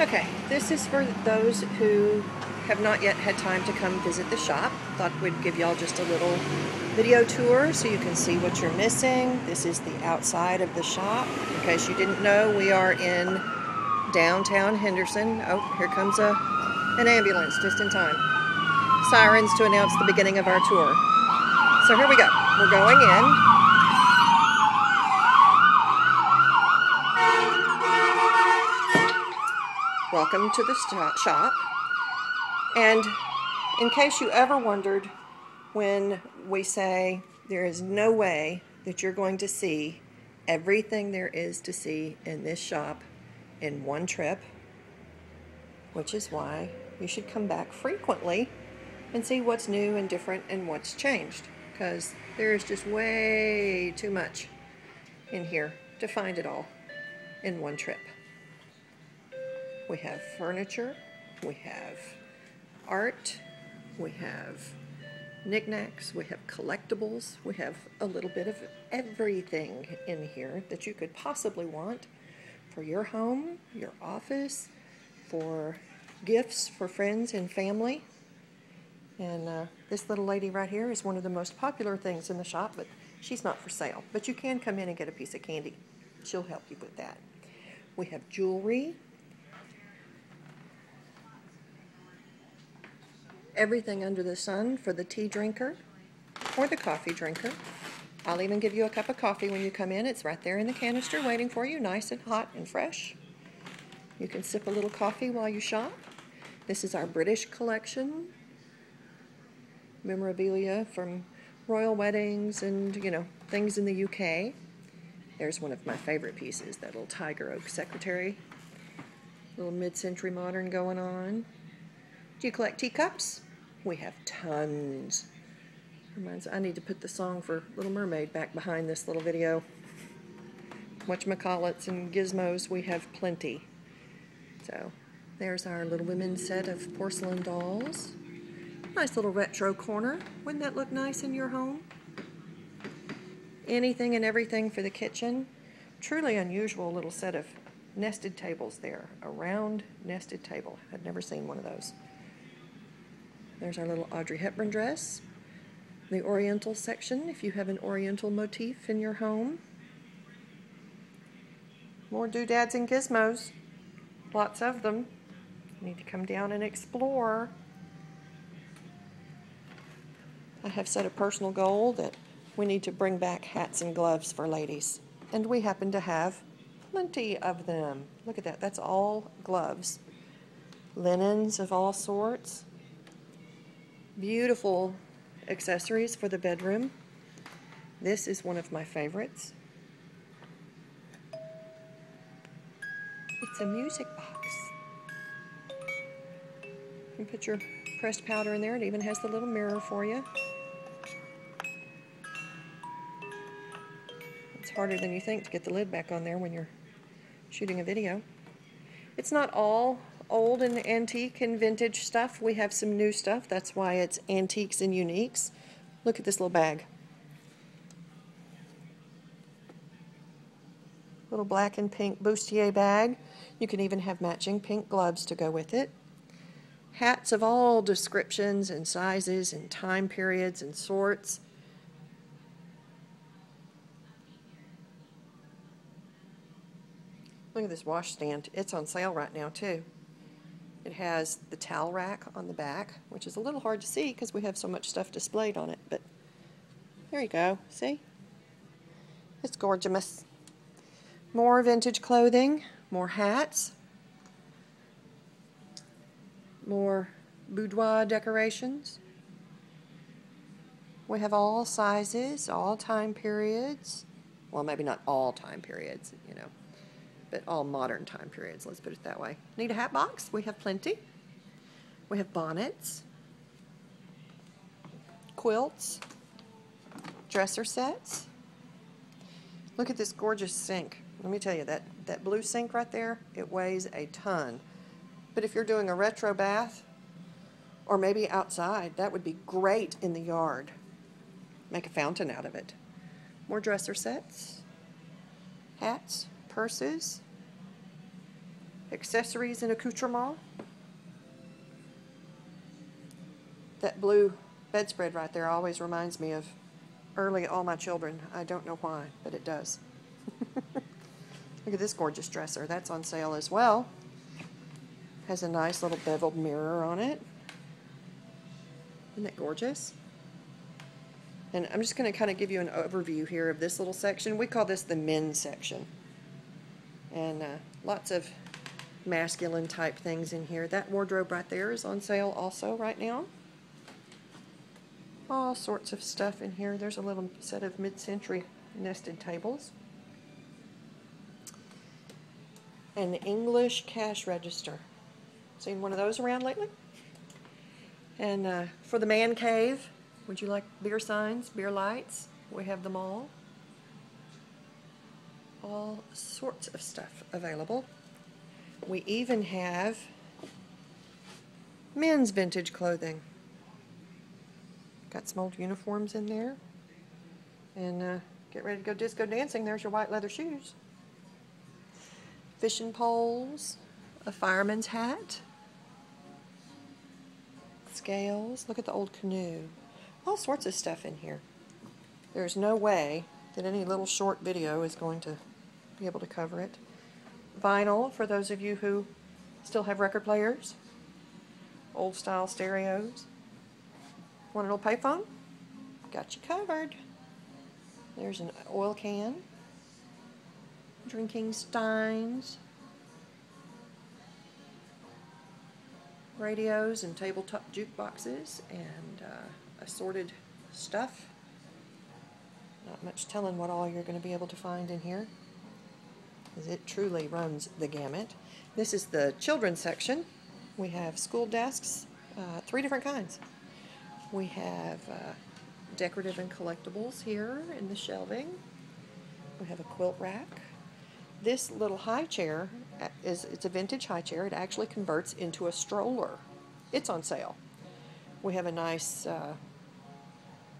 Okay, this is for those who have not yet had time to come visit the shop. Thought we'd give y'all just a little video tour so you can see what you're missing. This is the outside of the shop. In case you didn't know, we are in downtown Henderson. Oh, here comes a an ambulance just in time. Sirens to announce the beginning of our tour. So here we go. We're going in. Welcome to the shop. And in case you ever wondered when we say there is no way that you're going to see everything there is to see in this shop in one trip, which is why you should come back frequently and see what's new and different and what's changed because there is just way too much in here to find it all in one trip. We have furniture, we have art, we have knickknacks, we have collectibles, we have a little bit of everything in here that you could possibly want for your home, your office, for gifts for friends and family. And uh, this little lady right here is one of the most popular things in the shop, but she's not for sale. But you can come in and get a piece of candy. She'll help you with that. We have jewelry, everything under the sun for the tea drinker or the coffee drinker. I'll even give you a cup of coffee when you come in. It's right there in the canister waiting for you, nice and hot and fresh. You can sip a little coffee while you shop. This is our British collection. Memorabilia from royal weddings and, you know, things in the UK. There's one of my favorite pieces, that little Tiger Oak secretary. Little mid-century modern going on. Do you collect teacups? We have tons. Reminds I need to put the song for Little Mermaid back behind this little video. Whatchamacallits and gizmos, we have plenty. So there's our Little Women set of porcelain dolls. Nice little retro corner. Wouldn't that look nice in your home? Anything and everything for the kitchen. Truly unusual little set of nested tables there. A round nested table. I'd never seen one of those. There's our little Audrey Hepburn dress. The Oriental section, if you have an Oriental motif in your home. More doodads and gizmos. Lots of them. You need to come down and explore. I have set a personal goal that we need to bring back hats and gloves for ladies. And we happen to have plenty of them. Look at that. That's all gloves. Linens of all sorts. Beautiful accessories for the bedroom. This is one of my favorites. It's a music box. You can put your pressed powder in there. It even has the little mirror for you. It's harder than you think to get the lid back on there when you're shooting a video. It's not all old and antique and vintage stuff. We have some new stuff. That's why it's antiques and uniques. Look at this little bag. Little black and pink bustier bag. You can even have matching pink gloves to go with it. Hats of all descriptions and sizes and time periods and sorts. Look at this washstand. It's on sale right now too. It has the towel rack on the back, which is a little hard to see because we have so much stuff displayed on it, but there you go, see? It's gorgeous. More vintage clothing, more hats, more boudoir decorations. We have all sizes, all time periods. Well, maybe not all time periods, you know but all modern time periods, let's put it that way. Need a hat box? We have plenty. We have bonnets, quilts, dresser sets. Look at this gorgeous sink. Let me tell you, that, that blue sink right there, it weighs a ton. But if you're doing a retro bath, or maybe outside, that would be great in the yard. Make a fountain out of it. More dresser sets, hats, purses, accessories and accoutrements. That blue bedspread right there always reminds me of early All My Children. I don't know why, but it does. Look at this gorgeous dresser. That's on sale as well. Has a nice little beveled mirror on it. Isn't that gorgeous? And I'm just going to kind of give you an overview here of this little section. We call this the men's section. And uh, lots of masculine type things in here. That wardrobe right there is on sale also right now. All sorts of stuff in here. There's a little set of mid-century nested tables. An English cash register. Seen one of those around lately? And uh, for the man cave, would you like beer signs, beer lights? We have them all. All sorts of stuff available. We even have men's vintage clothing. Got some old uniforms in there. And uh, get ready to go disco dancing. There's your white leather shoes. Fishing poles, a fireman's hat, scales. Look at the old canoe all sorts of stuff in here. There's no way that any little short video is going to be able to cover it. Vinyl, for those of you who still have record players. Old style stereos. Want an old payphone? Got you covered. There's an oil can. Drinking steins. Radios and tabletop jukeboxes and uh, assorted stuff. Not much telling what all you're going to be able to find in here. It truly runs the gamut. This is the children's section. We have school desks, uh, three different kinds. We have uh, decorative and collectibles here in the shelving. We have a quilt rack. This little high chair uh, is it's a vintage high chair. It actually converts into a stroller. It's on sale. We have a nice uh,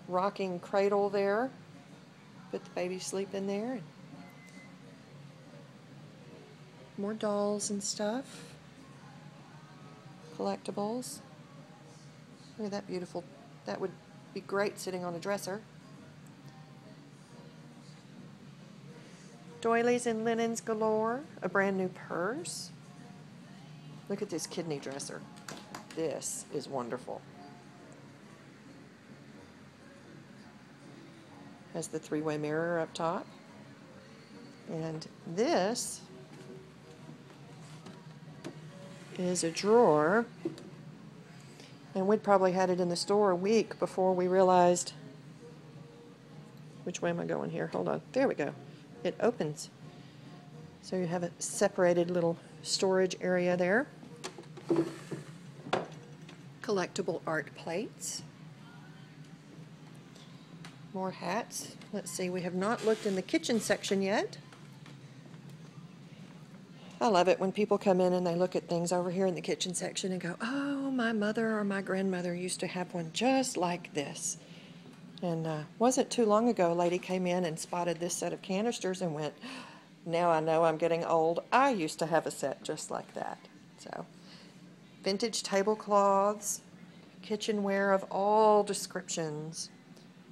rocking cradle there. Put the baby sleep in there. More dolls and stuff. Collectibles. Look at that beautiful. That would be great sitting on a dresser. Doilies and linens galore. A brand new purse. Look at this kidney dresser. This is wonderful. has the three-way mirror up top. And this is a drawer. And we'd probably had it in the store a week before we realized, which way am I going here? Hold on. There we go. It opens. So you have a separated little storage area there. Collectible art plates. More hats. Let's see, we have not looked in the kitchen section yet. I love it when people come in and they look at things over here in the kitchen section and go, oh, my mother or my grandmother used to have one just like this. And uh, wasn't too long ago, a lady came in and spotted this set of canisters and went, now I know I'm getting old. I used to have a set just like that. So, vintage tablecloths, kitchenware of all descriptions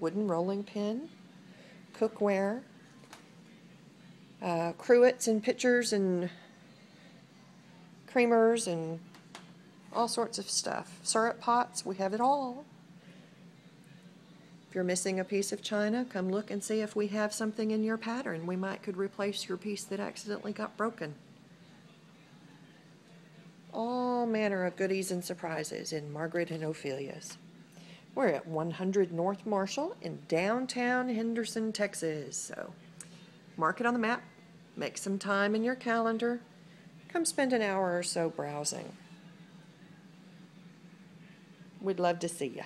wooden rolling pin, cookware, uh, cruets and pitchers and creamers and all sorts of stuff. Syrup pots, we have it all. If you're missing a piece of china, come look and see if we have something in your pattern. We might could replace your piece that accidentally got broken. All manner of goodies and surprises in Margaret and Ophelia's. We're at 100 North Marshall in downtown Henderson, Texas. So mark it on the map, make some time in your calendar, come spend an hour or so browsing. We'd love to see you.